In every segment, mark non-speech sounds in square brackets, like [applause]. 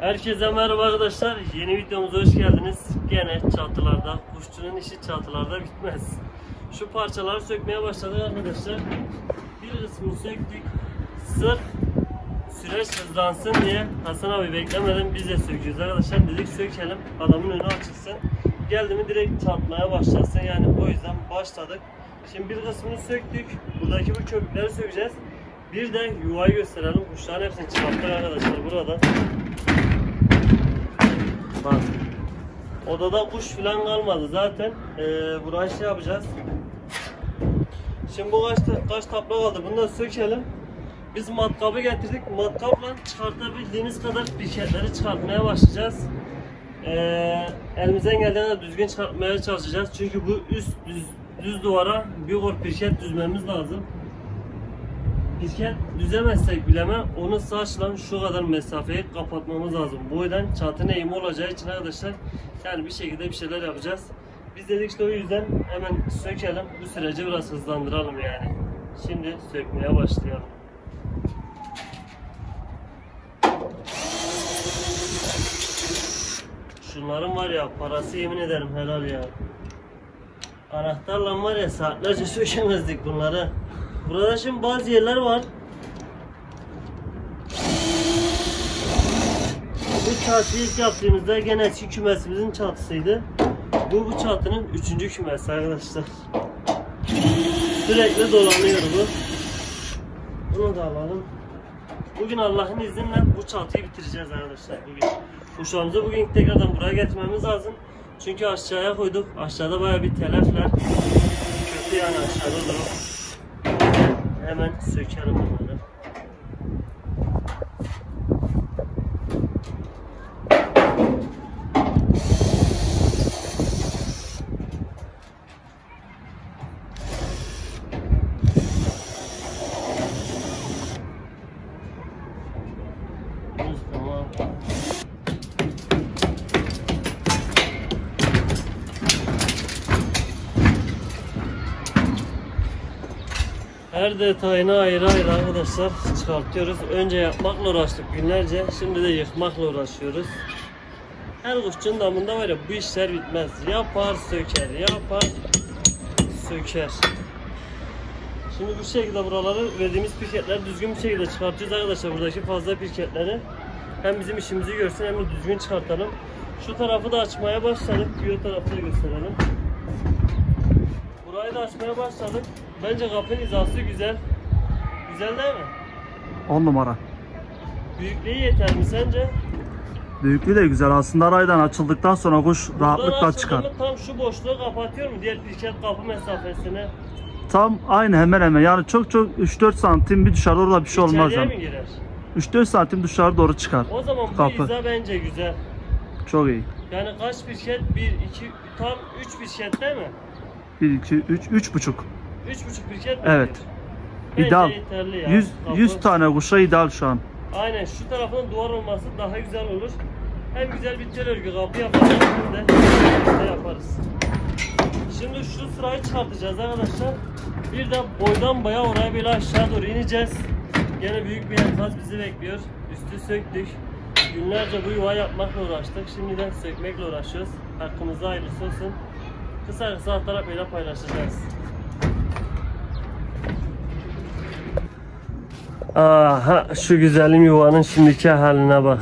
Herkese merhaba arkadaşlar. Yeni videomuza hoş geldiniz. Gene çatılarda, kuşçunun işi çatılarda bitmez. Şu parçaları sökmeye başladık arkadaşlar. Bir kısmını söktük. Sırf süreç hızlansın diye Hasan abi beklemeden biz de sökeceğiz arkadaşlar. Dedik sökelim, adamın önü açılsın. Geldi mi direkt çatmaya başlasın yani o yüzden başladık. Şimdi bir kısmını söktük. Buradaki bu köpükleri sökeceğiz. Bir de yuvayı gösterelim. Kuşların hepsini çıkarttık arkadaşlar burada. Bak. Odada kuş falan kalmadı zaten. Ee, burayı şey yapacağız. Şimdi bu kaç, kaç tablo kaldı. Bunu da sökelim. Biz matkabı getirdik. Matkapla çıkartabildiğimiz kadar pirketleri çıkartmaya başlayacağız. Ee, elimizden geldiğince düzgün çıkartmaya çalışacağız. Çünkü bu üst düz, düz duvara bir kor pirket düzmemiz lazım. Pirket düzemezsek bileme onu saçla şu kadar mesafeyi kapatmamız lazım. Bu yüzden çatının eğimi olacağı için arkadaşlar yani bir şekilde bir şeyler yapacağız. Biz dedik işte o yüzden hemen sökelim. Bu süreci biraz hızlandıralım yani. Şimdi sökmeye başlayalım. Şunların var ya parası yemin ederim helal ya. Anahtarla var ya saatlerce [laughs] sökemezdik bunları. Burada şimdi bazı yerler var. Bu çatıyı ilk yaptığımızda gene eski kümesimizin çatısıydı. Bu bu çatının üçüncü kümesi arkadaşlar. Sürekli dolanıyor bu. Bunu da alalım. Bugün Allah'ın izniyle bu çatıyı bitireceğiz arkadaşlar bugün. Kuşağımızı bugün tekrardan buraya getirmemiz lazım. Çünkü aşağıya koyduk. Aşağıda baya bir telefler. Kötü yani aşağıda durum. Hemen sökerim onları. Tamam. Her detayını ayrı ayrı arkadaşlar çıkartıyoruz. Önce yapmakla uğraştık günlerce. Şimdi de yıkmakla uğraşıyoruz. Her kuşçunun damında var ya bu işler bitmez. Yapar söker, yapar söker. Şimdi bu şekilde buraları verdiğimiz pirketleri düzgün bir şekilde çıkartacağız arkadaşlar buradaki fazla pirketleri. Hem bizim işimizi görsün hem de düzgün çıkartalım. Şu tarafı da açmaya başladık. Diğer tarafı da gösterelim. Burayı da açmaya başladık. Bence kapının hizası güzel. Güzel değil mi? 10 numara. Büyüklüğü yeter mi sence? Büyüklüğü de güzel. Aslında raydan açıldıktan sonra kuş rahatlıkla Buradan çıkar. açıldı mı Tam şu boşluğu kapatıyorum diğer pirket kapı mesafesine. Tam aynı hemen hemen. Yani çok çok 3-4 santim bir dışarı orada bir şey olmaz İçeriye mi yani. girer? 3-4 santim dışarı doğru çıkar. O zaman bu Kapı. hiza bence güzel. Çok iyi. Yani kaç pirket? 1, 2, tam 3 pirket değil mi? 1, 2, 3, 3 buçuk. 3,5 pirket mi? Evet. Bence İdeal. yeterli ya. 100, Kapı- 100 tane kuşa ideal şu an. Aynen şu tarafının duvar olması daha güzel olur. Hem güzel bir tel örgü kapı yaparız hem de şey yaparız. Şimdi şu sırayı çıkartacağız arkadaşlar. Bir de boydan boya oraya böyle aşağı doğru ineceğiz. Gene büyük bir enkaz bizi bekliyor. Üstü söktük. Günlerce bu yuva yapmakla uğraştık. Şimdi de sökmekle uğraşıyoruz. Hakkımızda hayırlısı olsun. Kısa kısa alt tarafıyla paylaşacağız. Aha şu güzelim yuvanın şimdiki haline bak.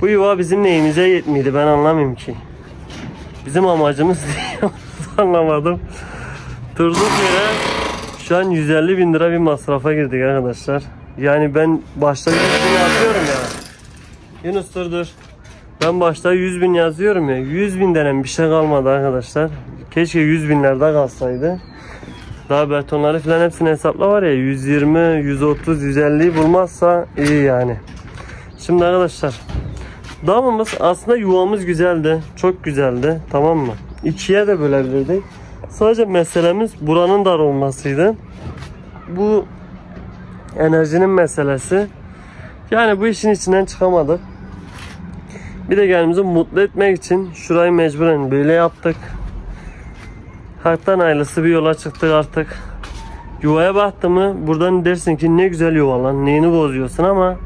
Bu yuva bizim neyimize yetmiydi ben anlamıyorum ki. Bizim amacımız [laughs] anlamadım. Durduk yere şu an 150 bin lira bir masrafa girdik arkadaşlar. Yani ben başta 100 bin yazıyorum ya. Yunus dur dur. Ben başta 100 bin yazıyorum ya. 100 bin denen bir şey kalmadı arkadaşlar. Keşke 100 binlerde kalsaydı. Daha betonları falan hepsini hesapla var ya 120, 130, 150 bulmazsa iyi yani. Şimdi arkadaşlar damımız aslında yuvamız güzeldi. Çok güzeldi. Tamam mı? İkiye de bölebilirdik. Sadece meselemiz buranın dar olmasıydı. Bu enerjinin meselesi. Yani bu işin içinden çıkamadık. Bir de kendimizi mutlu etmek için şurayı mecburen böyle yaptık. Haktan ayrılısı bir yola çıktık artık. Yuvaya baktı mı buradan dersin ki ne güzel yuva lan neyini bozuyorsun ama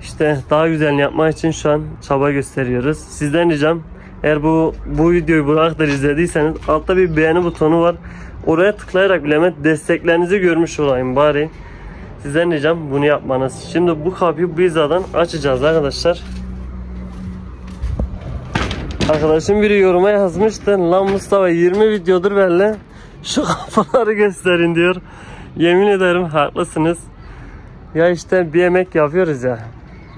işte daha güzelini yapmak için şu an çaba gösteriyoruz. Sizden ricam eğer bu bu videoyu buraya kadar izlediyseniz altta bir beğeni butonu var. Oraya tıklayarak bile desteklerinizi görmüş olayım bari. Sizden ricam bunu yapmanız. Şimdi bu kapıyı bu hizadan açacağız arkadaşlar. Arkadaşım biri yoruma yazmıştı. Lan Mustafa 20 videodur belli. Şu kapıları gösterin diyor. Yemin ederim haklısınız. Ya işte bir yemek yapıyoruz ya.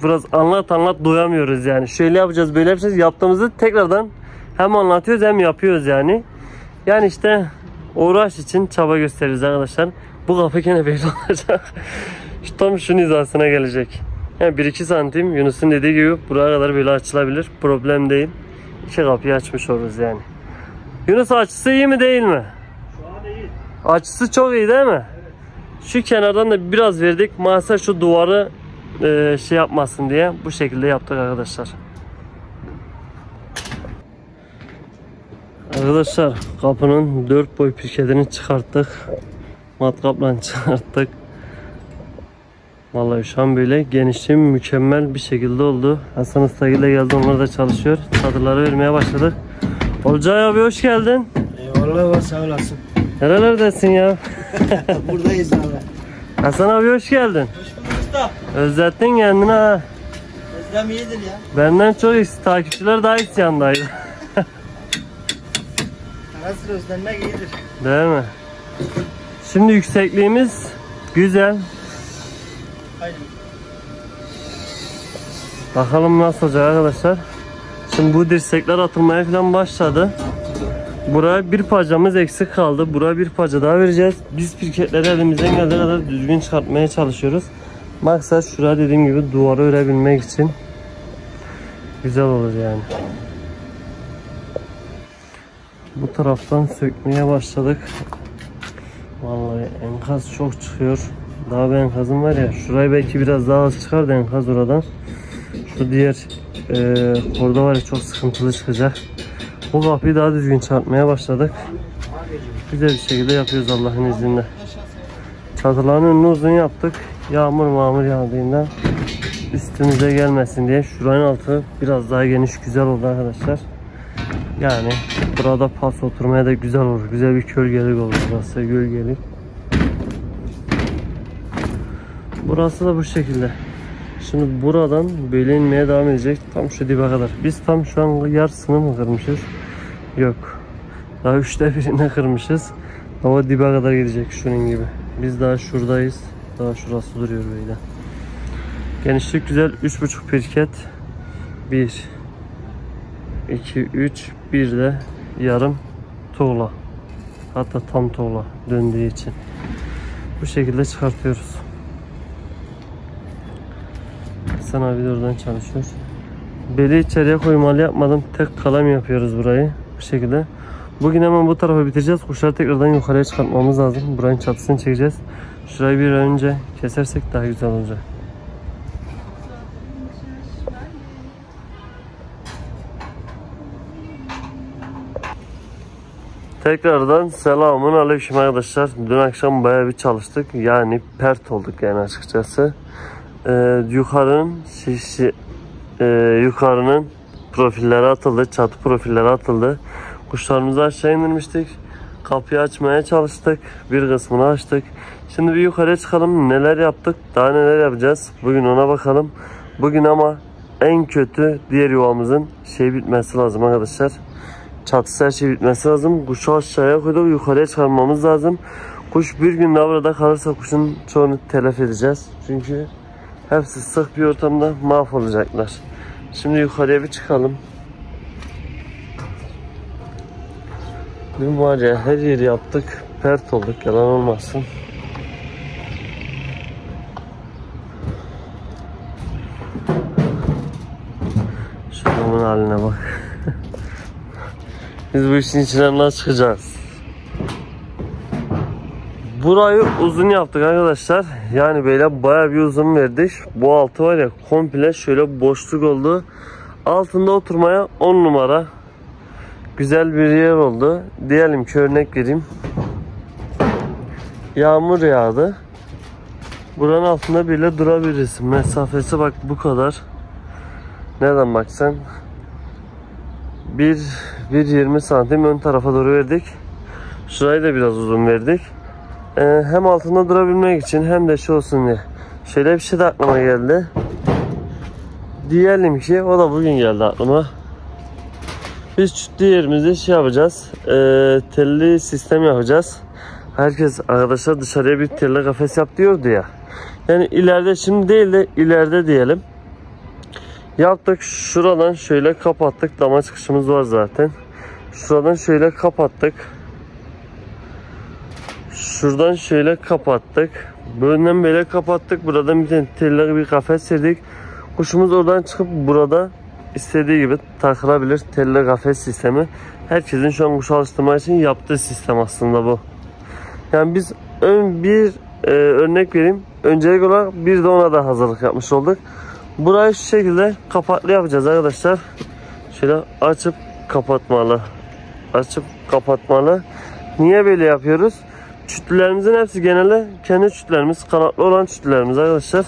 Biraz anlat anlat doyamıyoruz yani. Şöyle yapacağız böyle yapacağız. Yaptığımızı tekrardan hem anlatıyoruz hem yapıyoruz yani. Yani işte uğraş için çaba gösteriyoruz arkadaşlar. Bu kapı gene böyle [laughs] olacak. Şu tam şunun hizasına gelecek. Yani 1-2 santim Yunus'un dediği gibi buraya kadar böyle açılabilir. Problem değil. İki kapıyı açmış oluruz yani. Yunus açısı iyi mi değil mi? Şu an iyi. Açısı çok iyi değil mi? Şu kenardan da biraz verdik. Masa şu duvarı e, şey yapmasın diye bu şekilde yaptık arkadaşlar. Arkadaşlar kapının dört boy pirkedini çıkarttık. Matkapla çıkarttık. Vallahi şu an böyle genişliği mükemmel bir şekilde oldu. Hasan Usta ile geldi onlar da çalışıyor. Çadırları vermeye başladık. Olcay abi hoş geldin. Eyvallah sağ olasın. Nerelerdesin ya? [laughs] Buradayız abi. Hasan abi hoş geldin. Hoş bulduk usta. Özlettin kendini ha. Özlem iyidir ya. Benden çok takipçiler daha isyandaydı. [laughs] Sıra özlenmek iyidir. Değil mi? Şimdi yüksekliğimiz güzel. Aynen. Bakalım nasıl olacak arkadaşlar. Şimdi bu dirsekler atılmaya falan başladı. Buraya bir pacamız eksik kaldı. Buraya bir paca daha vereceğiz. Biz pirketleri elimizden geldiği kadar düzgün çıkartmaya çalışıyoruz. Maksat şuraya dediğim gibi duvarı örebilmek için güzel olur yani. Bu taraftan sökmeye başladık. Vallahi enkaz çok çıkıyor. Daha bir enkazım var ya. Şurayı belki biraz daha az çıkar da enkaz oradan. Şu diğer e, korda var ya çok sıkıntılı çıkacak. Bu kapıyı daha düzgün çarpmaya başladık. Güzel bir şekilde yapıyoruz Allah'ın izniyle. Çatıların önünü uzun yaptık. Yağmur mağmur yağdığında üstümüze gelmesin diye. Şuranın altı biraz daha geniş güzel oldu arkadaşlar. Yani burada pas oturmaya da güzel olur. Güzel bir gölgelik olur burası. Gölgelik. Burası da bu şekilde. Şimdi buradan böyle inmeye devam edecek. Tam şu dibe kadar. Biz tam şu an yarısını mı kırmışız? Yok. Daha üçte birini kırmışız. Hava dibe kadar gidecek şunun gibi. Biz daha şuradayız. Daha şurası duruyor böyle. Genişlik güzel. 3.5 pirket. 1 2 3 bir de yarım tuğla. Hatta tam tuğla döndüğü için. Bu şekilde çıkartıyoruz. Hasan abi de oradan çalışıyor. Beli içeriye koymalı yapmadım. Tek kalem yapıyoruz burayı. Bu şekilde. Bugün hemen bu tarafa bitireceğiz. Kuşları tekrardan yukarıya çıkartmamız lazım. Buranın çatısını çekeceğiz. Şurayı bir önce kesersek daha güzel olacak. Tekrardan selamun aleyküm arkadaşlar. Dün akşam bayağı bir çalıştık. Yani pert olduk yani açıkçası. Ee, yukarının şişi, e, yukarının profilleri atıldı. Çatı profilleri atıldı. Kuşlarımızı aşağı indirmiştik. Kapıyı açmaya çalıştık. Bir kısmını açtık. Şimdi bir yukarıya çıkalım. Neler yaptık? Daha neler yapacağız? Bugün ona bakalım. Bugün ama en kötü diğer yuvamızın şey bitmesi lazım arkadaşlar. Çatısı her şey bitmesi lazım. Kuşu aşağıya koyduk. Yukarıya çıkarmamız lazım. Kuş bir gün daha burada kalırsa kuşun çoğunu telef edeceğiz. Çünkü hepsi sık bir ortamda mahvolacaklar. Şimdi yukarıya bir çıkalım. Dün var ya her yeri yaptık. Pert olduk yalan olmasın. Şuramın haline bak. [laughs] Biz bu işin içinden nasıl çıkacağız? Burayı uzun yaptık arkadaşlar. Yani böyle baya bir uzun verdik. Bu altı var ya komple şöyle boşluk oldu. Altında oturmaya 10 numara. Güzel bir yer oldu. Diyelim ki örnek vereyim. Yağmur yağdı. Buranın altında bile durabiliriz. Mesafesi bak bu kadar. Nereden baksan 1 1.20 santim ön tarafa doğru verdik. Şurayı da biraz uzun verdik. Ee, hem altında durabilmek için hem de şey olsun diye. Şöyle bir şey de aklıma geldi. Diyelim ki o da bugün geldi aklıma. Biz çütlü yerimizi şey yapacağız. E, telli sistem yapacağız. Herkes arkadaşlar dışarıya bir telli kafes yap diyordu ya. Yani ileride şimdi değil de ileride diyelim. Yaptık şuradan şöyle kapattık. Dama çıkışımız var zaten. Şuradan şöyle kapattık. Şuradan şöyle kapattık. Bölümden böyle kapattık. Buradan bir tane telli bir kafes serdik. Kuşumuz oradan çıkıp burada istediği gibi takılabilir. Telli kafes sistemi. Herkesin şu an kuş alıştırma için yaptığı sistem aslında bu. Yani biz ön bir e, örnek vereyim. Öncelik olarak bir de ona da hazırlık yapmış olduk. Burayı şu şekilde kapaklı yapacağız arkadaşlar. Şöyle açıp kapatmalı. Açıp kapatmalı. Niye böyle yapıyoruz? Çütlülerimizin hepsi genelde kendi çütlerimiz. Kanatlı olan çütlerimiz arkadaşlar.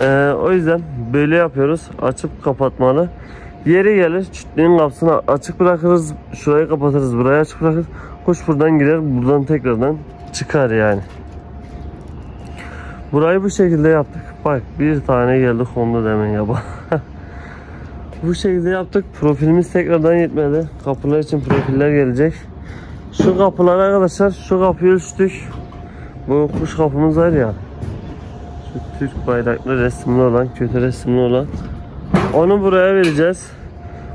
Ee, o yüzden böyle yapıyoruz. Açıp kapatmalı. Yeri gelir çütlüğün kapısını açık bırakırız. Şurayı kapatırız. Burayı açık bırakırız. Kuş buradan girer. Buradan tekrardan çıkar yani. Burayı bu şekilde yaptık. Bak bir tane geldi kondu demen yaba. [laughs] bu şekilde yaptık. Profilimiz tekrardan yetmedi. Kapılar için profiller gelecek. Şu kapılar arkadaşlar şu kapıyı ölçtük. Bu kuş kapımız var ya. Şu Türk bayraklı resimli olan, kötü resimli olan. Onu buraya vereceğiz.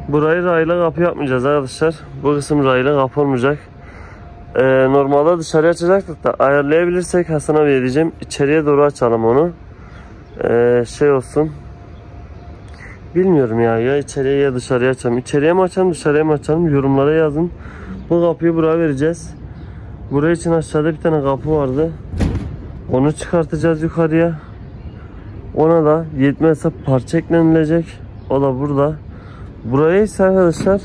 Burayı raylı kapı yapmayacağız arkadaşlar. Bu kısım raylı kapı olmayacak. Ee, normalde dışarıya açacaktık da ayarlayabilirsek Hasan abi diyeceğim. İçeriye doğru açalım onu. Ee, şey olsun. Bilmiyorum ya ya içeriye ya dışarıya açalım. İçeriye mi açalım dışarıya mı açalım yorumlara yazın. Bu kapıyı buraya vereceğiz. Buraya için aşağıda bir tane kapı vardı. Onu çıkartacağız yukarıya. Ona da yetmezse parça eklenilecek. O da burada. Buraya ise arkadaşlar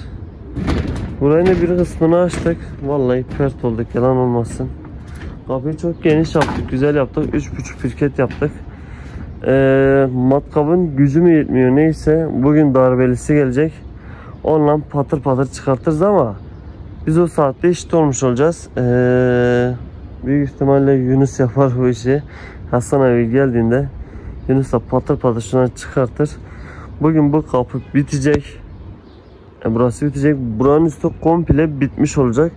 Burayı da bir kısmını açtık. Vallahi pert olduk yalan olmasın. Kapıyı çok geniş yaptık. Güzel yaptık. 3.5 firket yaptık. Ee, matkabın gücü mü yetmiyor neyse. Bugün darbelisi gelecek. Onunla patır patır çıkartırız ama biz o saatte eşit olmuş olacağız. Ee, büyük ihtimalle Yunus yapar bu işi. Hasan abi geldiğinde Yunus da patır patır şuna çıkartır. Bugün bu kapı bitecek. E, burası bitecek. Buranın üstü komple bitmiş olacak.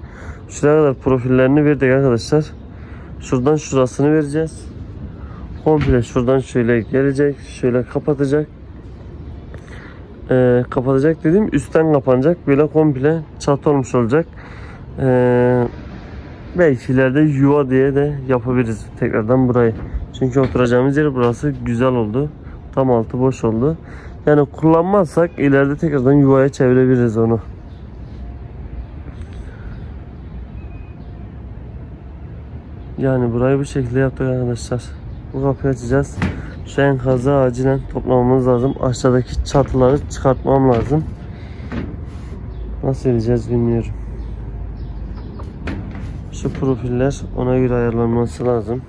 Şuraya kadar profillerini verdik arkadaşlar. Şuradan şurasını vereceğiz. Komple şuradan şöyle gelecek. Şöyle kapatacak. E, kapatacak dediğim üstten kapanacak. Böyle komple çat olmuş olacak. E, belki ileride yuva diye de yapabiliriz tekrardan burayı. Çünkü oturacağımız yer burası güzel oldu. Tam altı boş oldu. Yani kullanmazsak ileride tekrardan yuvaya çevirebiliriz onu. Yani burayı bu şekilde yaptık arkadaşlar. Bu kapıyı açacağız. Şu enkazı acilen toplamamız lazım. Aşağıdaki çatıları çıkartmam lazım. Nasıl edeceğiz bilmiyorum. Şu profiller ona göre ayarlanması lazım.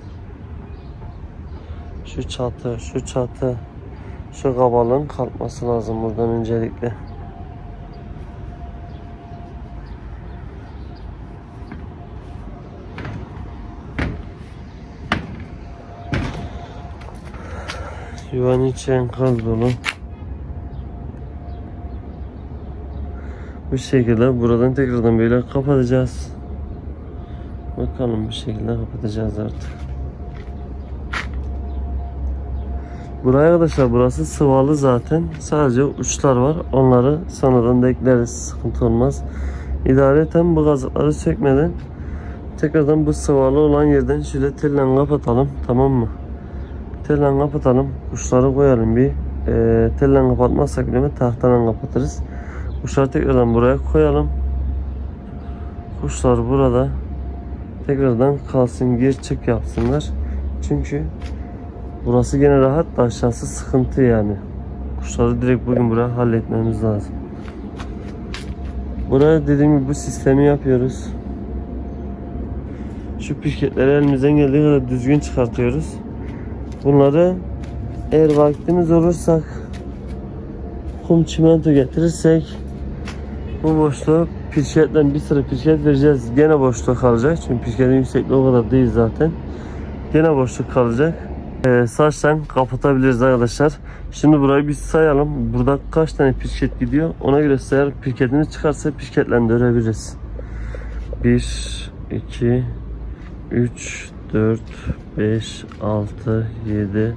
Şu çatı, şu çatı, şu kabalığın kalkması lazım buradan öncelikle. Yuvanın içi enkaz dolu. Bu şekilde buradan tekrardan böyle kapatacağız. Bakalım bu şekilde kapatacağız artık. Buraya arkadaşlar burası sıvalı zaten. Sadece uçlar var. Onları sonradan da ekleriz. Sıkıntı olmaz. İdareten bu gazıkları sökmeden tekrardan bu sıvalı olan yerden şöyle telle kapatalım. Tamam mı? Telle kapatalım. Uçları koyalım bir. E, telle kapatmazsak bile tahtadan kapatırız. Kuşları tekrardan buraya koyalım. Kuşlar burada tekrardan kalsın gir çık yapsınlar. Çünkü burası gene rahat da aşağısı sıkıntı yani. Kuşları direkt bugün buraya halletmemiz lazım. Buraya dediğim gibi bu sistemi yapıyoruz. Şu pirketleri elimizden geldiği kadar düzgün çıkartıyoruz. Bunları eğer vaktimiz olursak kum çimento getirirsek bu boşluğu pirketten bir sıra pirket vereceğiz. Gene boşluk kalacak. Çünkü pirketin yüksekliği o kadar değil zaten. Gene boşluk kalacak. Ee, saçtan kapatabiliriz arkadaşlar. Şimdi burayı bir sayalım. Burada kaç tane pirket gidiyor? Ona göre sayar. Pirketimiz çıkarsa pirketle de örebiliriz. 1, 2, 3, 4, 5, 6, 7,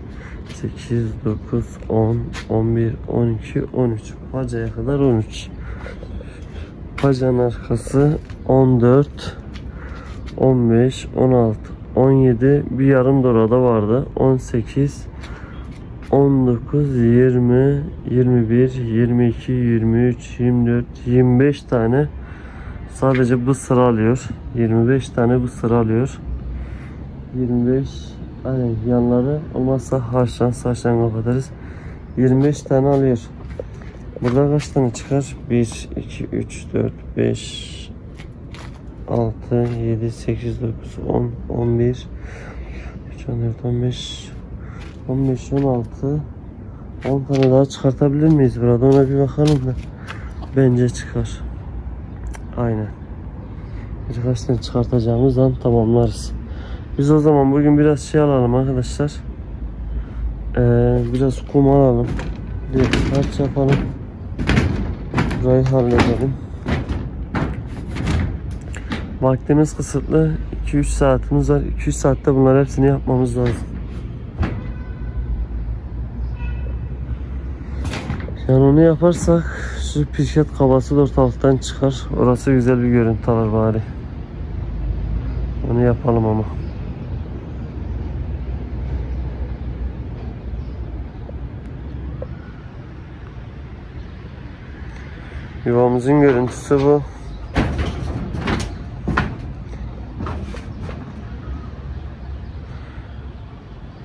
8, 9, 10, 11, 12, 13. Bacaya kadar 13. Bacağın arkası 14, 15, 16, 17, bir yarım dorada vardı. 18, 19, 20, 21, 22, 23, 24, 25 tane sadece bu sıra alıyor. 25 tane bu sıra alıyor. 25 aynen yanları olmazsa haşlan saçtan kapatırız. 25 tane alıyor. Burada kaç tane çıkar? 1, 2, 3, 4, 5, 6, 7, 8, 9, 10, 11, 13, 14, 15, 15, 16, 10 tane daha çıkartabilir miyiz burada? Ona bir bakalım da. Bence çıkar. Aynen. Birkaç tane çıkartacağımız zaman tamamlarız. Biz o zaman bugün biraz şey alalım arkadaşlar. Ee, biraz kum alalım. Bir harç yapalım. Burayı halledelim. Vaktimiz kısıtlı. 2-3 saatimiz var. 2-3 saatte bunlar hepsini yapmamız lazım. Yani onu yaparsak şu pirket kabası da ortalıktan çıkar. Orası güzel bir görüntü alır bari. Onu yapalım ama. Yuvamızın görüntüsü bu.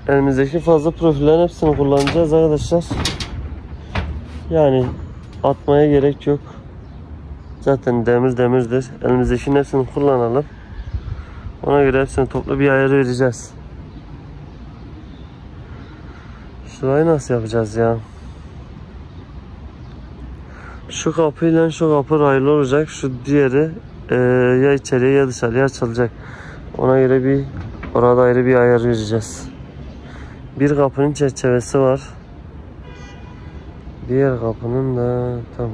Elimizdeki fazla profillerin hepsini kullanacağız arkadaşlar. Yani atmaya gerek yok. Zaten demir demirdir. Elimizdeki hepsini kullanalım. Ona göre hepsini toplu bir ayarı vereceğiz. Şurayı nasıl yapacağız ya? Şu kapıyla şu kapı raylı olacak. Şu diğeri e, ya içeriye ya dışarıya açılacak. Ona göre bir orada ayrı bir ayar vereceğiz. Bir kapının çerçevesi var. Diğer kapının da tamam.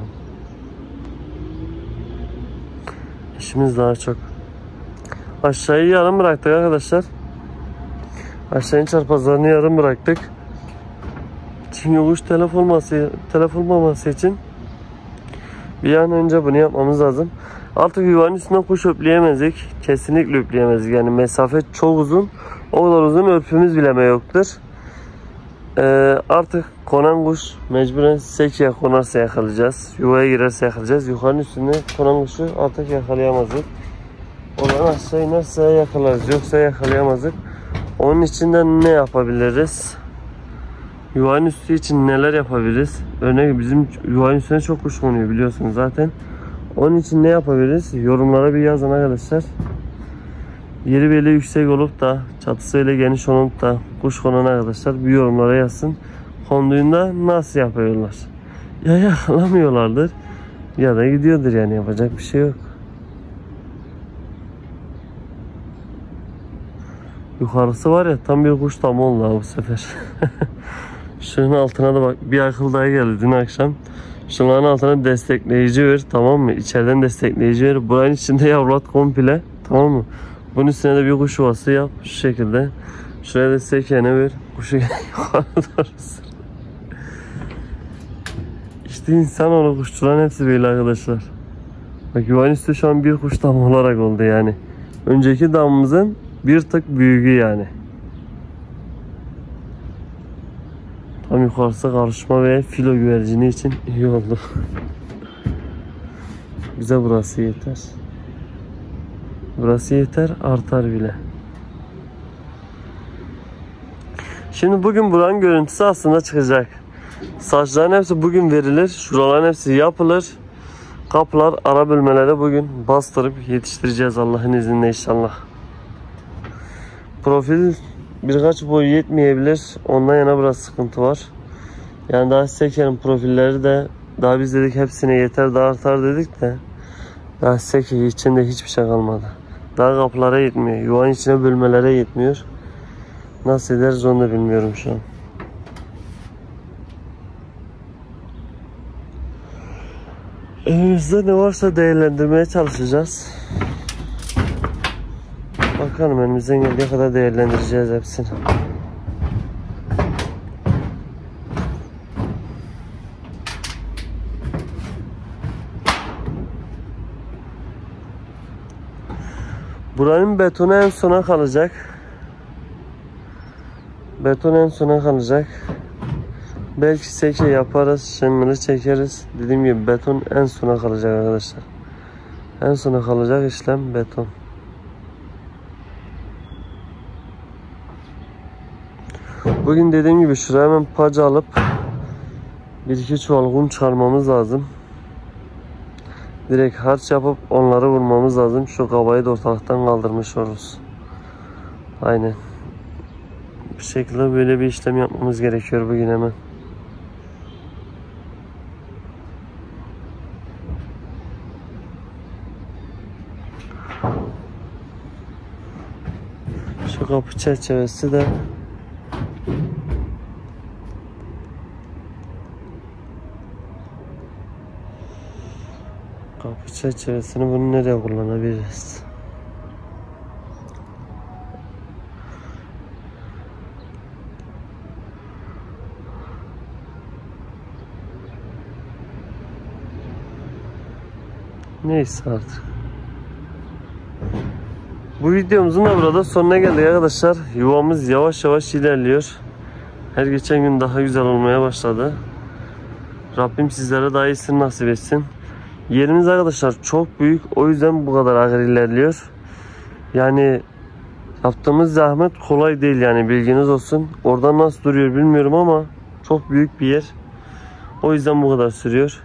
İşimiz daha çok. Aşağıyı yarım bıraktık arkadaşlar. Aşağının çarpazlarını yarım bıraktık. Çünkü kuş telef olması, telef olmaması için bir an önce bunu yapmamız lazım. Artık yuvanın üstünden kuş öpleyemezdik. Kesinlikle öpleyemezdik. Yani mesafe çok uzun. O kadar uzun örpümüz bileme yoktur. Ee, artık konan kuş mecburen sekiye konarsa yakalayacağız. Yuvaya girerse yakalayacağız. Yukarının üstünde konan kuşu artık yakalayamazdık. Oradan aşağı inerse yakalarız. Yoksa yakalayamazdık. Onun için de ne yapabiliriz? Yuvanın üstü için neler yapabiliriz? Örneğin bizim yuvanın üstüne çok kuş konuyor biliyorsunuz zaten. Onun için ne yapabiliriz? Yorumlara bir yazın arkadaşlar. Yeri böyle yüksek olup da çatısı öyle geniş olup da kuş konan arkadaşlar bir yorumlara yazsın. Konduğunda nasıl yapıyorlar? Ya yakalamıyorlardır ya da gidiyordur yani yapacak bir şey yok. Yukarısı var ya tam bir kuş tam oldu bu sefer. [laughs] Şunun altına da bak bir akıl daha geldi dün akşam. Şunların altına destekleyici ver tamam mı? İçeriden destekleyici ver. Buranın içinde yavrulat komple tamam mı? Bunun üstüne de bir kuş yuvası yap şu şekilde. Şuraya da sekene ver. Kuşu [laughs] yukarı. İşte insanoğlu kuşçuların hepsi böyle arkadaşlar. Bak yuvanın üstü şu an bir kuş dam olarak oldu yani. Önceki damımızın bir tık büyüğü yani. Tam yukarısı karışma ve filo güvercini için iyi oldu. Bize burası yeter. Burası yeter artar bile. Şimdi bugün buranın görüntüsü aslında çıkacak. Saçların hepsi bugün verilir. Şuraların hepsi yapılır. Kapılar ara bölmeleri bugün bastırıp yetiştireceğiz Allah'ın izniyle inşallah. Profil birkaç boy yetmeyebilir. Ondan yana biraz sıkıntı var. Yani daha Seker'in profilleri de daha biz dedik hepsine yeter daha artar dedik de daha Seker içinde hiçbir şey kalmadı. Daha kapılara yetmiyor. Yuvanın içine bölmelere yetmiyor. Nasıl ederiz onu da bilmiyorum şu an. Elimizde ne varsa değerlendirmeye çalışacağız. Bakalım elimizden geldiği kadar değerlendireceğiz hepsini. Buranın betonu en sona kalacak. Beton en sona kalacak. Belki seke yaparız, şemmili çekeriz. Dediğim gibi beton en sona kalacak arkadaşlar. En sona kalacak işlem beton. Bugün dediğim gibi şuraya hemen paca alıp bir iki çuval kum çıkarmamız lazım. Direkt harç yapıp onları vurmamız lazım. Şu kabayı da ortalıktan kaldırmış oluruz. Aynen. Bir şekilde böyle bir işlem yapmamız gerekiyor bugün hemen. Şu kapı çerçevesi de Kapı çerçevesini bunu nereye kullanabiliriz? Neyse artık. Bu videomuzun da burada sonuna geldik arkadaşlar. Yuvamız yavaş yavaş ilerliyor. Her geçen gün daha güzel olmaya başladı. Rabbim sizlere daha iyisini nasip etsin. Yerimiz arkadaşlar çok büyük. O yüzden bu kadar ağır ilerliyor. Yani yaptığımız zahmet kolay değil yani bilginiz olsun. Oradan nasıl duruyor bilmiyorum ama çok büyük bir yer. O yüzden bu kadar sürüyor.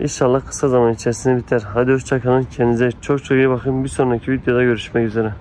İnşallah kısa zaman içerisinde biter. Hadi hoşçakalın. Kendinize çok çok iyi bakın. Bir sonraki videoda görüşmek üzere.